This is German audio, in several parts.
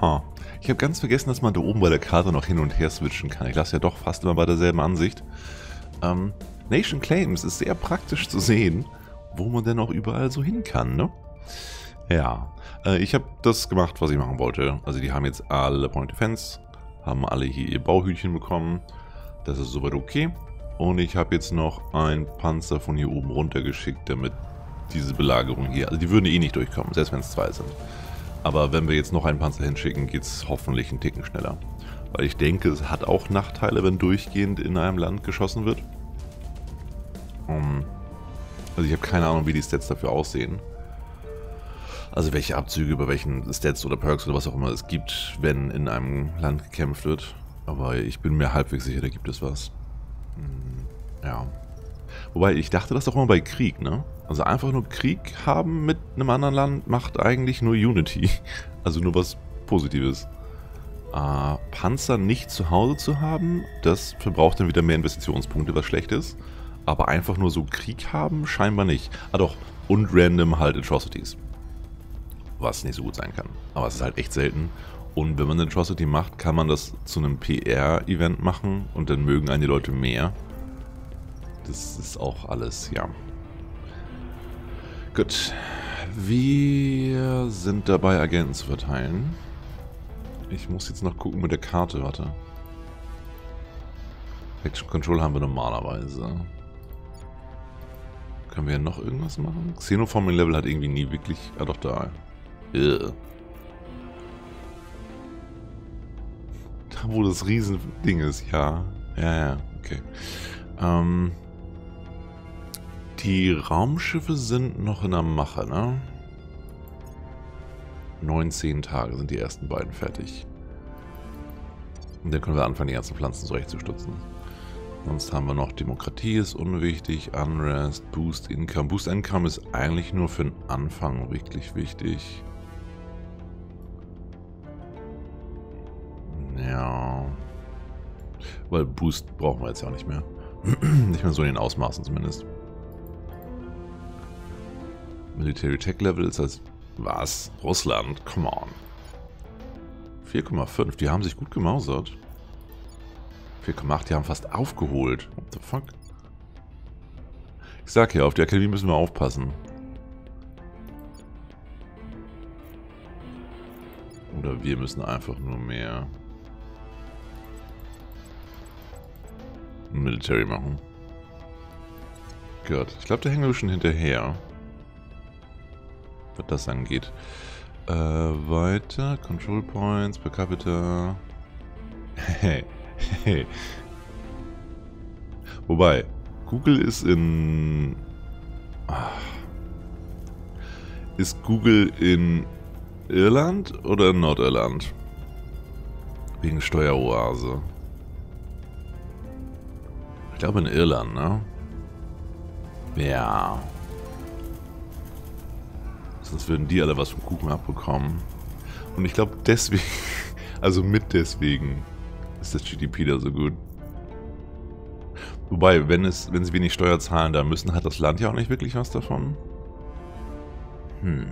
Ha. Ich habe ganz vergessen, dass man da oben bei der Karte noch hin und her switchen kann. Ich lasse ja doch fast immer bei derselben Ansicht. Ähm, Nation Claims ist sehr praktisch zu sehen, wo man denn auch überall so hin kann, ne? Ja, äh, ich habe das gemacht, was ich machen wollte. Also die haben jetzt alle Point Defense, haben alle hier ihr Bauhütchen bekommen. Das ist soweit okay. Und ich habe jetzt noch einen Panzer von hier oben runter geschickt, damit diese Belagerung hier, also die würden eh nicht durchkommen, selbst wenn es zwei sind. Aber wenn wir jetzt noch einen Panzer hinschicken, geht es hoffentlich einen Ticken schneller. Weil ich denke, es hat auch Nachteile, wenn durchgehend in einem Land geschossen wird. Um, also ich habe keine Ahnung, wie die Stats dafür aussehen. Also welche Abzüge über welchen Stats oder Perks oder was auch immer es gibt, wenn in einem Land gekämpft wird. Aber ich bin mir halbwegs sicher, da gibt es was. Hm, ja. Wobei, ich dachte das doch immer bei Krieg, ne? Also einfach nur Krieg haben mit einem anderen Land macht eigentlich nur Unity. Also nur was Positives. Äh, Panzer nicht zu Hause zu haben, das verbraucht dann wieder mehr Investitionspunkte, was schlecht ist. Aber einfach nur so Krieg haben, scheinbar nicht. Ah doch, und random halt Atrocities. Was nicht so gut sein kann. Aber es ist halt echt selten. Und wenn man eine Atrocity macht, kann man das zu einem PR-Event machen und dann mögen einen die Leute mehr. Das ist auch alles, ja. Gut. Wir sind dabei, Agenten zu verteilen. Ich muss jetzt noch gucken mit der Karte, warte. Action Control haben wir normalerweise. Können wir noch irgendwas machen? Xenoforming Level hat irgendwie nie wirklich... Ah doch, da. Ugh. Da wo das Riesending ist, ja. Ja, ja, okay. Ähm... Die Raumschiffe sind noch in der Mache, ne? 19 Tage sind die ersten beiden fertig. Und dann können wir anfangen, die ganzen Pflanzen zurechtzustutzen. Sonst haben wir noch Demokratie ist unwichtig, Unrest, Boost Income. Boost Income ist eigentlich nur für den Anfang wirklich wichtig. Ja. Weil Boost brauchen wir jetzt ja auch nicht mehr. nicht mehr so in den Ausmaßen zumindest. Military Tech Level ist als... Was? Russland? Come on. 4,5. Die haben sich gut gemausert. 4,8. Die haben fast aufgeholt. What the fuck? Ich sag ja, auf die Akademie müssen wir aufpassen. Oder wir müssen einfach nur mehr Military machen. Gott, ich glaube, da hängen wir schon hinterher was das angeht. Äh, weiter, Control Points per Capita. Hey, hey. Wobei, Google ist in... Ist Google in Irland oder in Nordirland? Wegen Steueroase. Ich glaube in Irland, ne? Ja. Sonst würden die alle was vom Kuchen abbekommen. Und ich glaube deswegen, also mit deswegen, ist das GDP da so gut. Wobei, wenn, es, wenn sie wenig Steuer zahlen, da müssen hat das Land ja auch nicht wirklich was davon. Hm.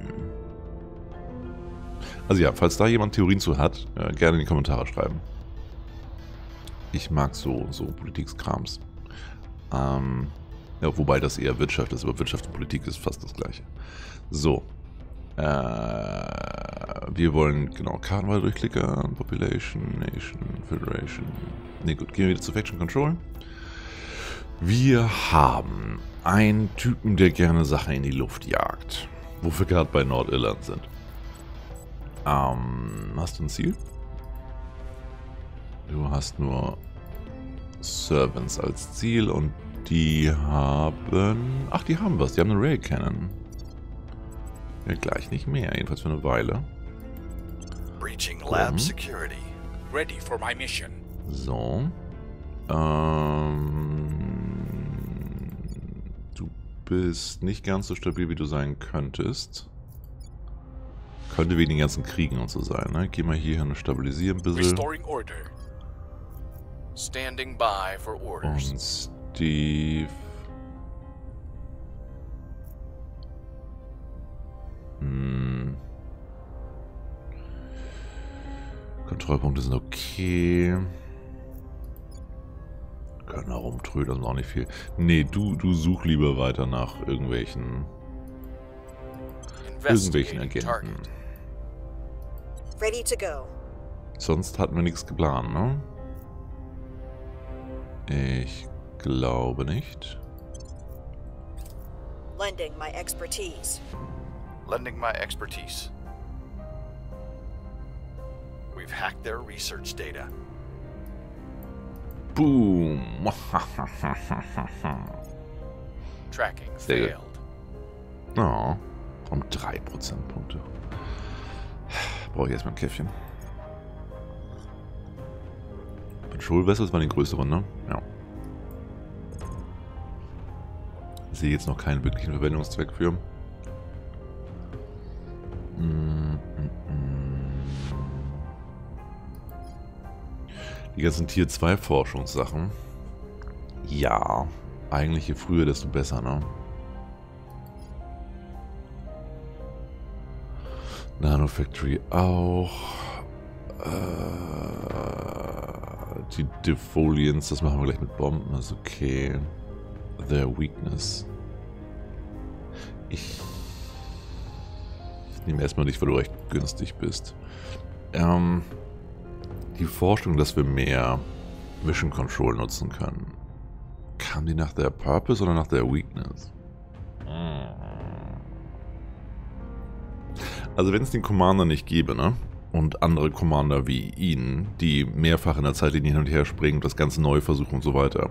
Also ja, falls da jemand Theorien zu hat, äh, gerne in die Kommentare schreiben. Ich mag so, so Politikskrams. Ähm, ja, wobei das eher Wirtschaft ist, aber Wirtschaft und Politik ist fast das gleiche. So, äh, wir wollen, genau, Kartenwahl durchklickern, Population, Nation, Federation. Ne, gut, gehen wir wieder zu Faction Control. Wir haben einen Typen, der gerne Sachen in die Luft jagt. Wo wir gerade bei Nordirland sind. Ähm, hast du ein Ziel? Du hast nur Servants als Ziel und die haben... Ach, die haben was. Die haben eine Rail Cannon. Ja, gleich nicht mehr, jedenfalls für eine Weile. Breaching lab security. Ready for my mission. So. Ähm, du bist nicht ganz so stabil, wie du sein könntest. Könnte wegen den ganzen Kriegen und so sein, ne? Geh mal hier hin und stabilisieren ein bisschen. Restoring order. Standing by for orders. Und Steve Hm. Kontrollpunkte sind okay. Können auch rumtrödeln, auch nicht viel. Nee, du, du such lieber weiter nach irgendwelchen irgendwelchen Agenten. Ready to go. Sonst hatten wir nichts geplant, ne? Ich glaube nicht. Lending my expertise. Lending my expertise. We've hacked their research data. Boom. Tracking failed. Ja, um 3 Prozentpunkte. Brauche ich erstmal ein Käffchen. Patrol Vessels waren die größeren, ne? Ja. Sehe jetzt noch keinen wirklichen Verwendungszweck für. Die ganzen Tier 2 Forschungssachen. Ja, eigentlich je früher, desto besser, ne? Nano Factory auch. Äh, die Defoliants, das machen wir gleich mit Bomben, ist okay. Their Weakness. Ich, nehme erstmal dich, weil du recht günstig bist. Ähm, die Vorstellung, dass wir mehr Vision Control nutzen können, kam die nach der Purpose oder nach der Weakness? Also wenn es den Commander nicht gäbe, ne? Und andere Commander wie ihn, die mehrfach in der Zeitlinie hin und her springen und das Ganze neu versuchen und so weiter.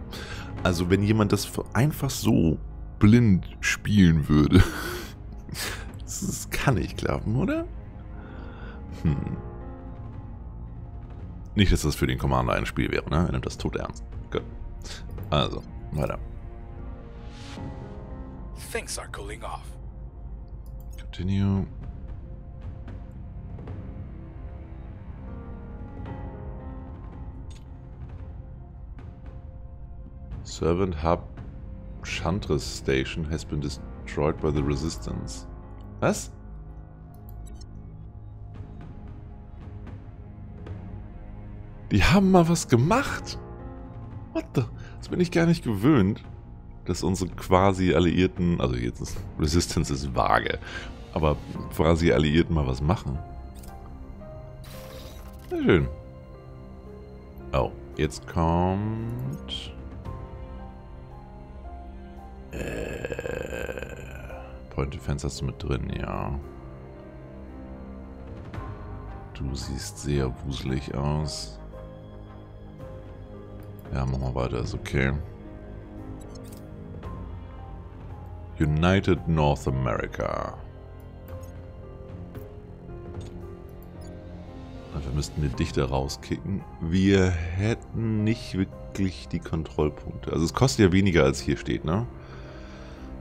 Also wenn jemand das einfach so blind spielen würde, das kann nicht klappen, oder? Hm. Nicht, dass das für den Commander ein Spiel wäre, ne? Er nimmt das tot ernst. Gut. Also, weiter. Things are cooling off. Continue. Servant Hub Chantres Station has been destroyed by the Resistance. Was? Die haben mal was gemacht. What the? Das bin ich gar nicht gewöhnt, dass unsere quasi Alliierten, also jetzt ist Resistance ist vage, aber quasi Alliierten mal was machen. Sehr schön. Oh, jetzt kommt... Point Defense hast du mit drin, ja. Du siehst sehr wuselig aus. Ja, mach mal weiter, ist okay. United North America. Wir müssten wir dichter rauskicken. Wir hätten nicht wirklich die Kontrollpunkte. Also es kostet ja weniger als hier steht, ne?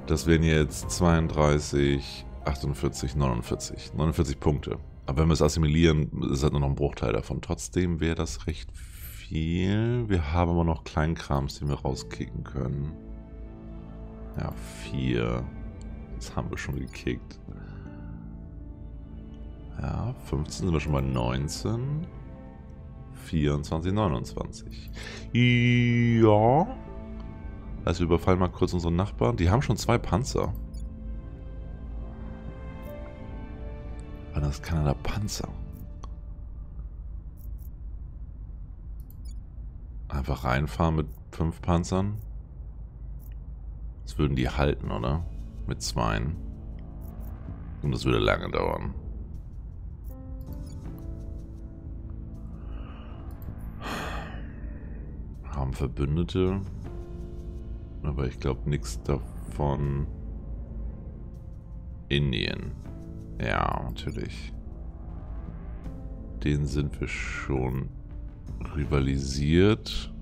Das wären jetzt 32, 48, 49. 49 Punkte. Aber wenn wir es assimilieren, ist halt nur noch ein Bruchteil davon. Trotzdem wäre das recht viel. Wir haben aber noch Kleinkrams, den wir rauskicken können. Ja, vier. Das haben wir schon gekickt. Ja, 15 sind wir schon bei 19. 24, 29. Ja. Also wir überfallen mal kurz unsere Nachbarn. Die haben schon zwei Panzer. Aber das ist keiner Panzer. Einfach reinfahren mit fünf Panzern. Das würden die halten, oder? Mit zweien. Und das würde lange dauern. Haben Verbündete. Aber ich glaube nichts davon. Indien. Ja, natürlich. Den sind wir schon rivalisiert.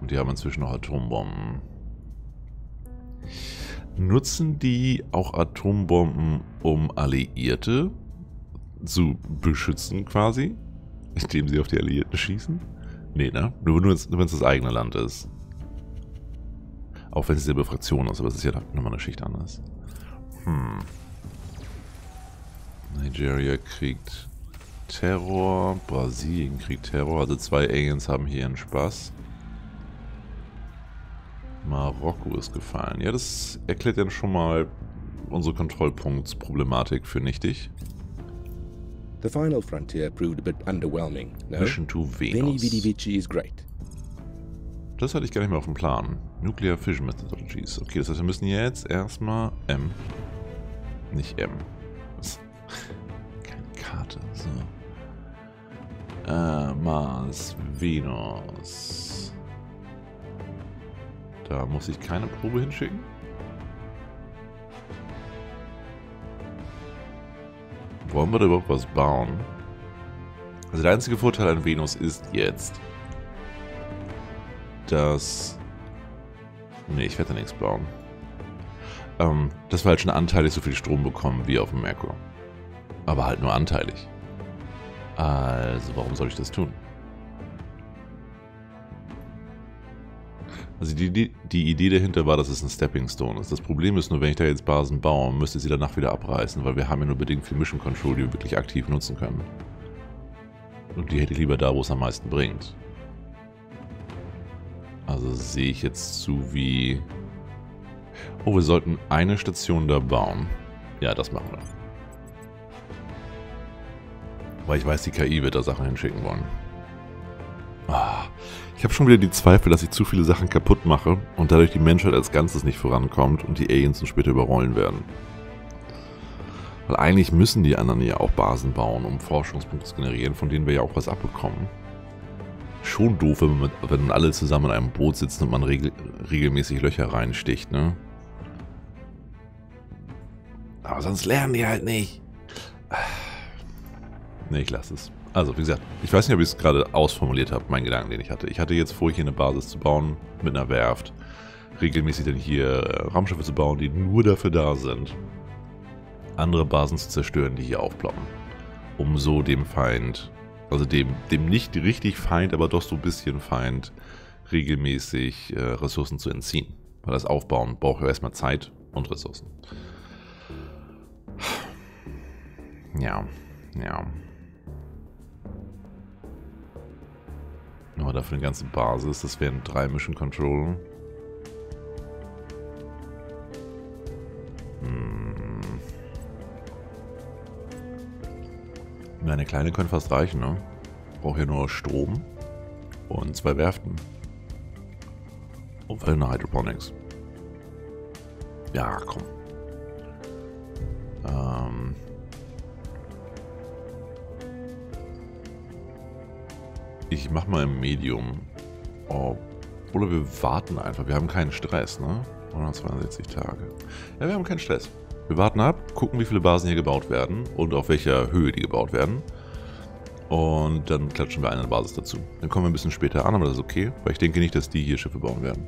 Und die haben inzwischen noch Atombomben. Nutzen die auch Atombomben, um Alliierte zu beschützen quasi? Indem sie auf die Alliierten schießen? Nee, ne? Nur, nur wenn es das eigene Land ist. Auch wenn es dieselbe Fraktion ist, aber es ist ja nochmal eine Schicht anders. Hm. Nigeria kriegt Terror. Brasilien kriegt Terror. Also zwei Aliens haben hier einen Spaß. Marokko ist gefallen. Ja, das erklärt dann schon mal unsere Kontrollpunktsproblematik für nichtig. The final frontier proved a bit underwhelming. No? Mission to Veni Venus. Vidi Vici is great. Das hatte ich gar nicht mehr auf dem Plan. Nuclear Fission Methodologies. Okay, das heißt, wir müssen jetzt erstmal M. Nicht M. Was? Keine Karte. So. Äh, Mars, Venus. Da muss ich keine Probe hinschicken. Wollen wir da überhaupt was bauen? Also der einzige Vorteil an Venus ist jetzt, dass... Nee, ich werde da nichts bauen. Ähm, dass wir halt schon anteilig so viel Strom bekommen wie auf dem Merkur. Aber halt nur anteilig. Also, warum soll ich das tun? Also die, die, die Idee dahinter war, dass es ein Stepping Stone ist. Das Problem ist nur, wenn ich da jetzt Basen baue, müsste sie danach wieder abreißen, weil wir haben ja nur bedingt viel Mission Control, die wir wirklich aktiv nutzen können. Und die hätte ich lieber da, wo es am meisten bringt. Also sehe ich jetzt zu wie... Oh, wir sollten eine Station da bauen. Ja, das machen wir. Weil ich weiß, die KI wird da Sachen hinschicken wollen. Ah, ich habe schon wieder die Zweifel, dass ich zu viele Sachen kaputt mache und dadurch die Menschheit als Ganzes nicht vorankommt und die Aliens uns später überrollen werden. Weil eigentlich müssen die anderen ja auch Basen bauen, um Forschungspunkte zu generieren, von denen wir ja auch was abbekommen. Schon doof, wenn, man, wenn alle zusammen in einem Boot sitzen und man regel, regelmäßig Löcher reinsticht, ne? Aber sonst lernen die halt nicht. Ne, ich lasse es. Also, wie gesagt, ich weiß nicht, ob ich es gerade ausformuliert habe, meinen Gedanken, den ich hatte. Ich hatte jetzt vor, hier eine Basis zu bauen mit einer Werft. Regelmäßig dann hier äh, Raumschiffe zu bauen, die nur dafür da sind, andere Basen zu zerstören, die hier aufploppen. Um so dem Feind, also dem, dem nicht richtig Feind, aber doch so ein bisschen Feind, regelmäßig äh, Ressourcen zu entziehen. Weil das Aufbauen braucht ja erstmal Zeit und Ressourcen. Ja, ja. Aber dafür eine ganze Basis, das wären drei Mission Control. Ja, eine kleine könnte fast reichen, ne? Brauche hier nur Strom und zwei Werften. Und eine Hydroponics. Ja, komm. Ähm. Ich mach mal im Medium. Oh, oder wir warten einfach. Wir haben keinen Stress, ne? 162 Tage. Ja, wir haben keinen Stress. Wir warten ab, gucken, wie viele Basen hier gebaut werden und auf welcher Höhe die gebaut werden. Und dann klatschen wir eine Basis dazu. Dann kommen wir ein bisschen später an, aber das ist okay, weil ich denke nicht, dass die hier Schiffe bauen werden.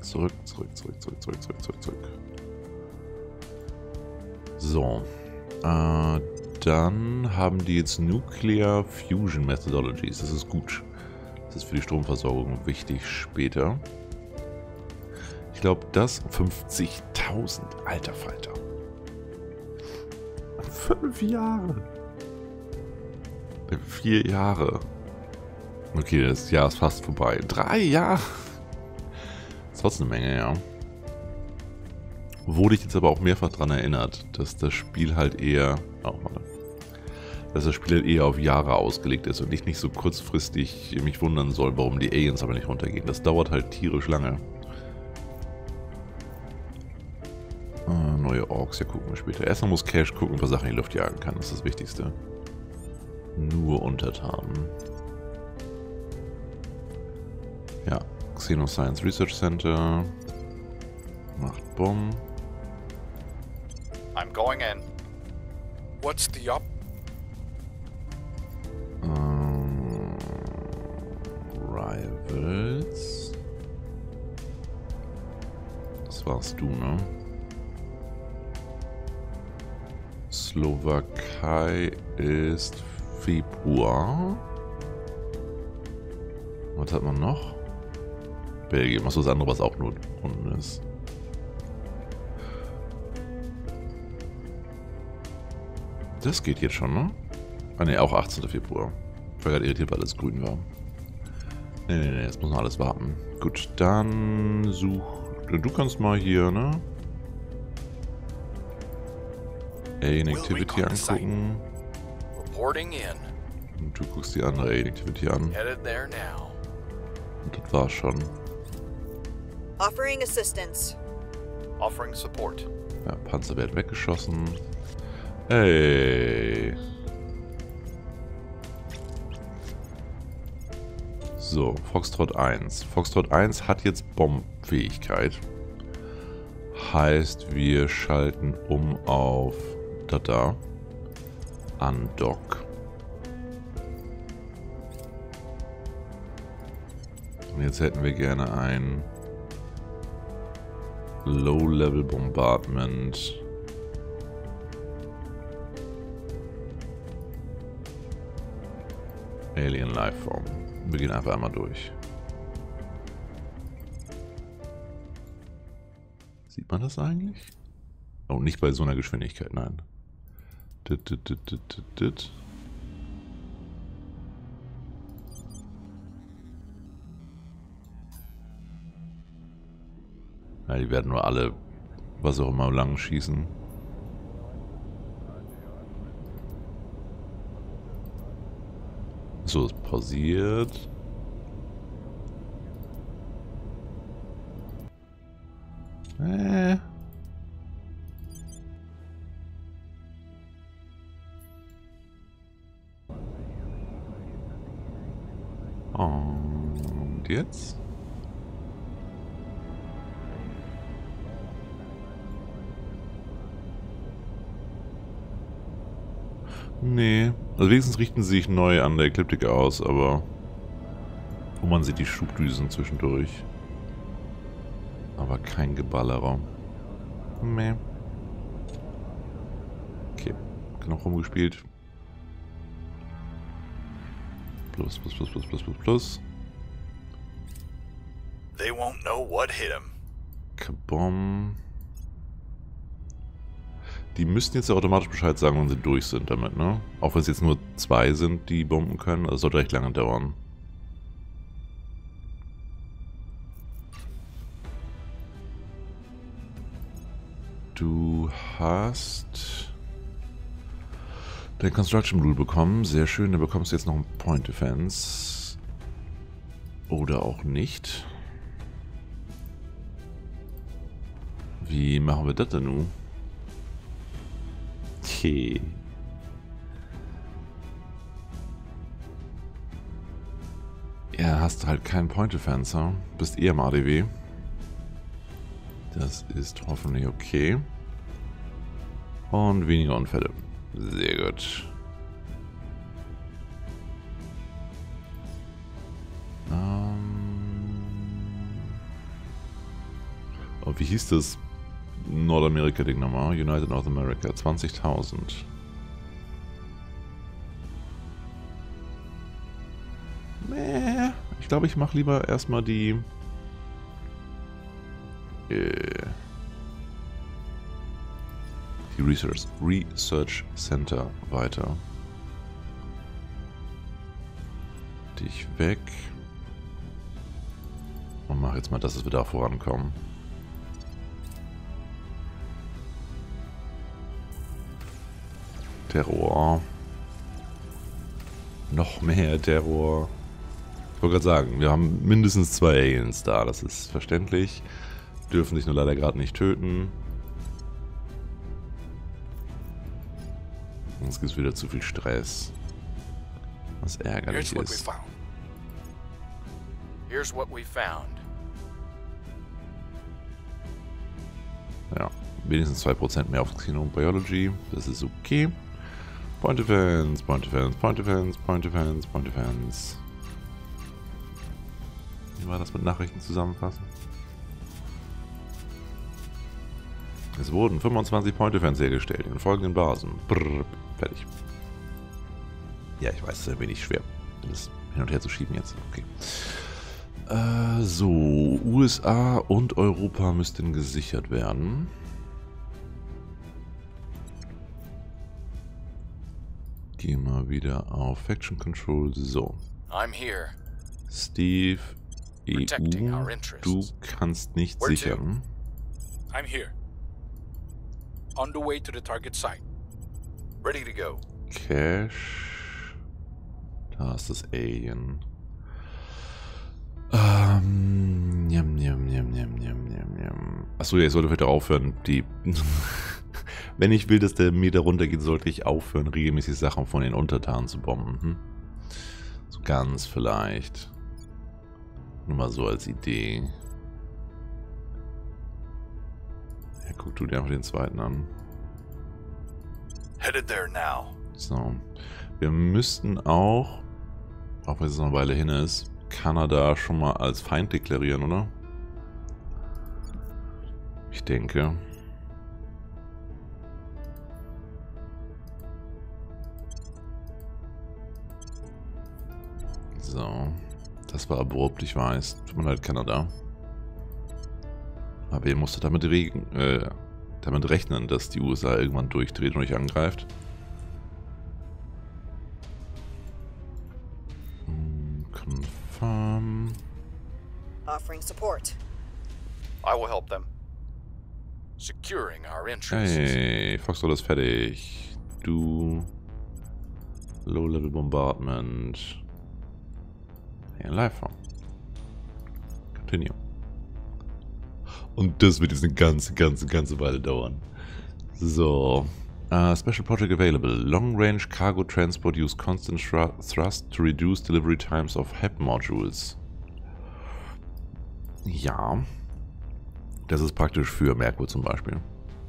Zurück, zurück, zurück, zurück, zurück, zurück, zurück, zurück. So. Äh, dann haben die jetzt Nuclear Fusion Methodologies. Das ist gut. Das ist für die Stromversorgung wichtig später. Ich glaube, das 50.000. Alter Falter. Fünf Jahre. Vier Jahre. Okay, das Jahr ist fast vorbei. Drei Jahre. Das ist trotzdem eine Menge, ja. Wurde ich jetzt aber auch mehrfach daran erinnert, dass das Spiel halt eher. Oh, warte. Dass das Spiel halt eher auf Jahre ausgelegt ist und ich nicht so kurzfristig mich wundern soll, warum die Aliens aber nicht runtergehen. Das dauert halt tierisch lange. Neue Orks, ja gucken wir später. Erstmal muss Cash gucken, ob er Sachen in die Luft jagen kann. Das ist das Wichtigste. Nur Untertanen. Ja, Xenoscience Research Center. Macht Bomben. I'm going in. What's the up? Ähm, Rivals. Das warst du, ne? Slowakei ist Februar. Was hat man noch? Belgien. Was das andere, was auch nur unten ist? Das geht jetzt schon, ne? Ah ne, auch 18. Februar. Ich war gerade irritiert, weil alles grün war. Ne, ne, ne, jetzt muss noch alles warten. Gut, dann such... Du kannst mal hier, ne? Alien Activity angucken. Reporting in. Und du guckst die andere Alien Activity an. Headed there now. Und das war's schon. Offering assistance. Offering support. Ja, Panzer wird weggeschossen. Hey. So, Foxtrot 1. Foxtrot 1 hat jetzt Bombfähigkeit. Heißt, wir schalten um auf da. Undock. Und jetzt hätten wir gerne ein Low-Level Bombardment. Alien Lifeform. Wir gehen einfach einmal durch. Sieht man das eigentlich? Oh, nicht bei so einer Geschwindigkeit, nein. Dit, dit, dit, dit, dit. Ja, die werden nur alle, was auch immer, lang schießen. So, es pausiert. Wenigstens richten sie sich neu an der Ekliptik aus, aber... Oh, man sieht die Schubdüsen zwischendurch. Aber kein Geballerer. Nee. Okay. Genug rumgespielt. Plus, plus, plus, plus, plus, plus, plus. They won't know what hit him. Kabom. Die müssten jetzt ja automatisch Bescheid sagen, wenn sie durch sind damit, ne? Auch wenn es jetzt nur zwei sind, die bomben können. Also sollte recht lange dauern. Du hast den Construction Rule bekommen. Sehr schön, dann bekommst du jetzt noch einen Point Defense. Oder auch nicht. Wie machen wir das denn nun? Okay. Ja, hast halt keinen Point Defense, bist eher im ADW. Das ist hoffentlich okay. Und weniger Unfälle. Sehr gut. Ähm oh, wie hieß das Nordamerika-Ding nochmal? United North America. 20.000. Ich glaube, ich mache lieber erstmal die... Äh, die Research, Research Center weiter. Dich weg. Und mach jetzt mal, dass wir da vorankommen. Terror. Noch mehr Terror. Ich wollte gerade sagen, wir haben mindestens zwei Aliens da, das ist verständlich. Dürfen sich nur leider gerade nicht töten. Sonst gibt es wieder zu viel Stress. Was ärgerlich Here's ist. Here's what we found. Ja, wenigstens 2% mehr auf Xenobiology. Das ist okay. Point Defense, Point Defense, Point Defense, Point Defense, Point Defense. Wie war das mit Nachrichten zusammenfassen? Es wurden 25 Point Defense hergestellt in folgenden Basen. Brrr, fertig. Ja, ich weiß, es ist ein wenig schwer, das hin und her zu schieben jetzt. Okay. Äh, so, USA und Europa müssten gesichert werden. Geh mal wieder auf Faction Control. So. I'm here. Steve, EU, du kannst nicht Where to? sichern. I'm here. On the way to the target site. Ready to go. Cash. Da ist das Alien. Ähm, njam, njam, njam, njam, njam, njam, njam. Achso, ja, ich sollte auch aufhören, die... Wenn ich will, dass der Meter runtergeht, sollte ich aufhören, regelmäßig Sachen von den Untertanen zu bomben. Hm? So ganz vielleicht. Nur mal so als Idee. Ja, guck du dir einfach den zweiten an. Headed there now. So. Wir müssten auch, auch wenn es noch eine Weile hin ist, Kanada schon mal als Feind deklarieren, oder? Ich denke. So. Das war abrupt, ich weiß. Tut mir leid, Kanada. Aber ihr musstet damit, äh, damit rechnen, dass die USA irgendwann durchdreht und euch angreift. Hm, Confirm. Offering support. I will help them. Securing our interests. Hey, Foxtrot ist fertig. Du. Low-Level Bombardment. Ja, live Continue. Und das wird jetzt eine ganze, ganze, ganze Weile dauern. So. Uh, special project available. Long range cargo transport use constant thru- thrust to reduce delivery times of HEP modules. Ja. Das ist praktisch für Merkur zum Beispiel.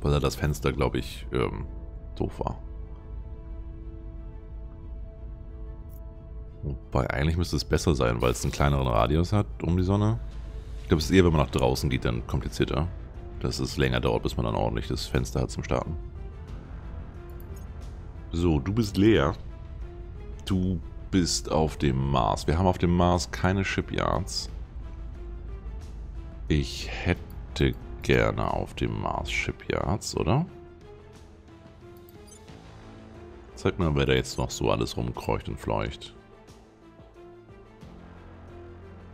Weil da das Fenster, glaube ich, ähm, doof war. Wobei, eigentlich müsste es besser sein, weil es einen kleineren Radius hat um die Sonne. Ich glaube, es ist eher, wenn man nach draußen geht, dann komplizierter. Dass es länger dauert, bis man dann ordentlich das Fenster hat zum Starten. So, du bist leer. Du bist auf dem Mars. Wir haben auf dem Mars keine Shipyards. Ich hätte gerne auf dem Mars Shipyards, oder? Zeig mal, wer da jetzt noch so alles rumkreucht und fleucht.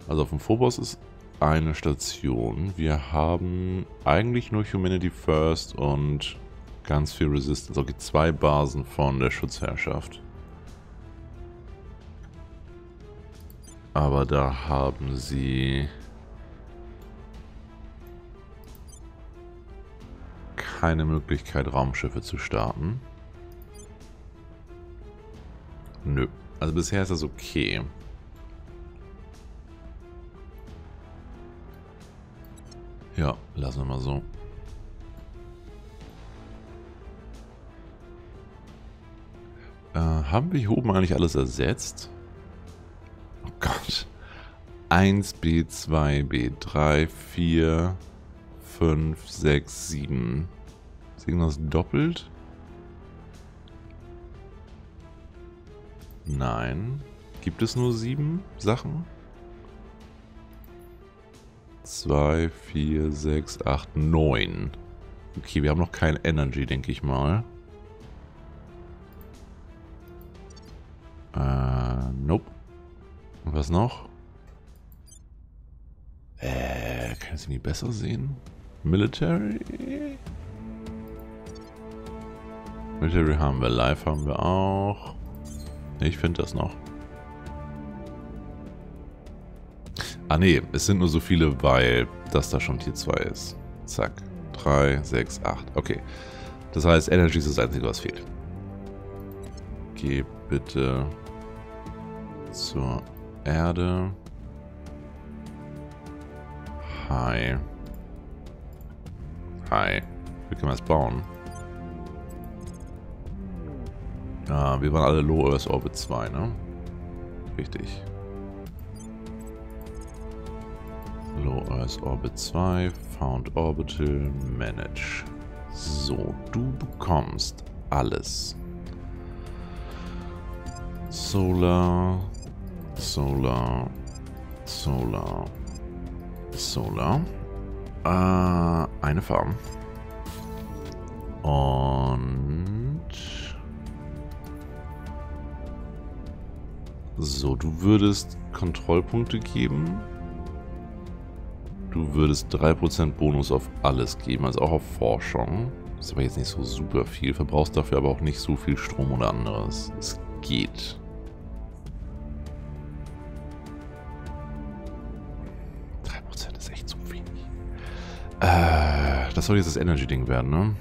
Also auf dem Phobos ist eine Station. Wir haben eigentlich nur Humanity First und ganz viel Resistance. Okay, zwei Basen von der Schutzherrschaft. Aber da haben sie keine Möglichkeit, Raumschiffe zu starten. Nö. Also bisher ist das okay. Ja, lassen wir mal so. Äh, haben wir hier oben eigentlich alles ersetzt? Oh Gott. 1B, 2B, 3, 4, 5, 6, 7. Ist irgendwas doppelt? Nein. Gibt es nur sieben Sachen? 2, 4, 6, 8, 9. Okay, wir haben noch kein Energy, denke ich mal. Äh, nope. Und was noch? Äh, kann ich es irgendwie besser sehen? Military? Military haben wir, Live haben wir auch. Ich finde das noch. Ah nee, es sind nur so viele, weil das da schon Tier 2 ist. Zack. 3, 6, 8. Okay. Das heißt, Energy ist das Einzige, was fehlt. Geh bitte zur Erde. Hi. Hi. Wie können wir es bauen? Ah, wir waren alle Low Earth Orbit 2, ne? Richtig. Low Earth Orbit 2, Found Orbital, Manage. So, du bekommst alles. Solar, Solar, Solar, Solar. Äh, eine Farm. Und So, du würdest Kontrollpunkte geben. Du würdest 3% Bonus auf alles geben, also auch auf Forschung. Ist aber jetzt nicht so super viel. Verbrauchst dafür aber auch nicht so viel Strom oder anderes. Es geht. ist echt zu wenig. Äh, das soll jetzt das Energy-Ding werden, ne?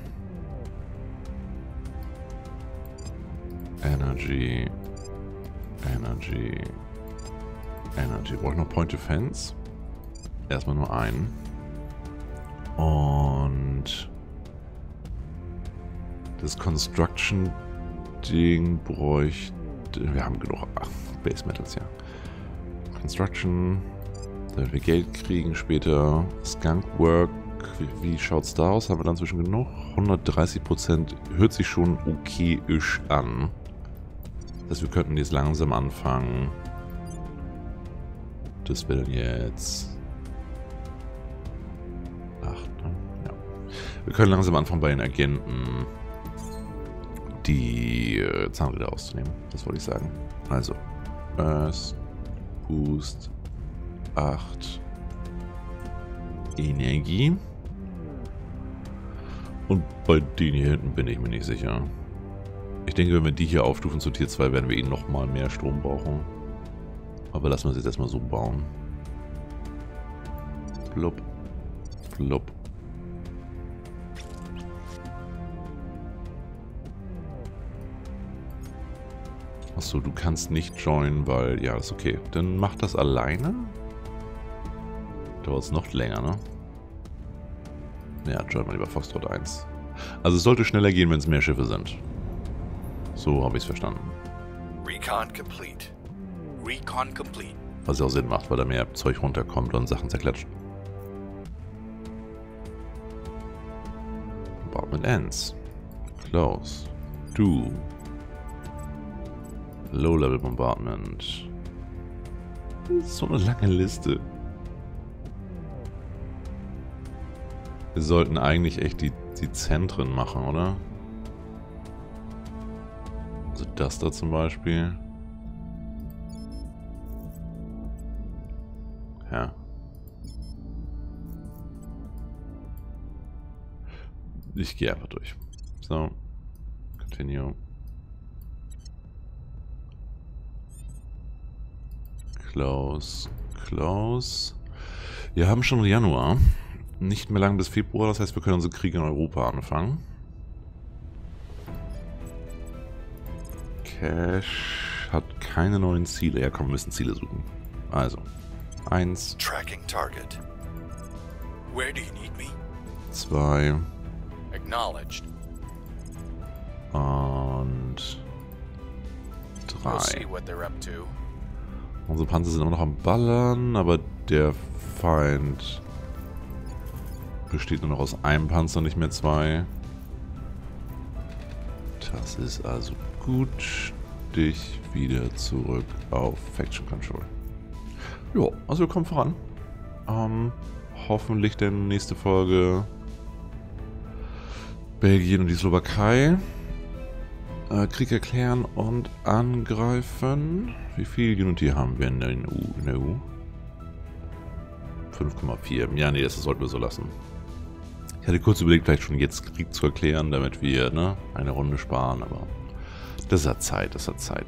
Energy. Energy. Energy. Brauche ich noch Point Defense? Erstmal nur einen. Und das Construction-Ding bräuchte... Wir haben genug ach, Base Metals, ja. Construction, damit wir Geld kriegen später. Skunk Work, wie, wie schaut's da aus? Haben wir dann zwischen genug? 130% hört sich schon okay-isch an. Das wir könnten jetzt langsam anfangen. Das wäre dann jetzt... Wir können langsam anfangen bei den Agenten die äh, Zahnräder auszunehmen. Das wollte ich sagen. Also, Burst, Boost, 8 Energie. Und bei denen hier hinten bin ich mir nicht sicher. Ich denke, wenn wir die hier aufstufen zu Tier 2, werden wir ihnen nochmal mehr Strom brauchen. Aber lassen wir es jetzt erstmal so bauen. Blub. Blub. Achso, du kannst nicht joinen, weil... Ja, ist okay. Dann mach das alleine. Dauert es noch länger, ne? Ja, join mal lieber Foxtrot 1. Also es sollte schneller gehen, wenn es mehr Schiffe sind. So habe ich es verstanden. Recon complete. Recon complete. Was ja auch Sinn macht, weil da mehr Zeug runterkommt und Sachen zerklatscht. Bombardment ends. Close. Do. Low-Level Bombardment. So eine lange Liste. Wir sollten eigentlich echt die, die Zentren machen, oder? Also das da zum Beispiel. Ja. Ich gehe einfach durch. So. Continue. Close. Close. Wir haben schon Januar. Nicht mehr lang bis Februar, das heißt, wir können unsere Kriege in Europa anfangen. Cash hat keine neuen Ziele. Ja, komm, wir müssen Ziele suchen. Also, eins. Tracking target. Where do you need me? Zwei. Acknowledged. Und We'll see drei. what they're up to. Unsere Panzer sind immer noch am Ballern, aber der Feind besteht nur noch aus einem Panzer, nicht mehr zwei. Das ist also gut. Dich wieder zurück auf Faction Control. Ja, also wir kommen voran. Ähm, hoffentlich dann nächste Folge Belgien und die Slowakei. Äh, Krieg erklären und angreifen. Wie viel Unity haben wir in der EU? EU? 5,4. Ja, nee, das sollten wir so lassen. Ich hatte kurz überlegt, vielleicht schon jetzt Krieg zu erklären, damit wir ne, eine Runde sparen, aber das hat Zeit, das hat Zeit.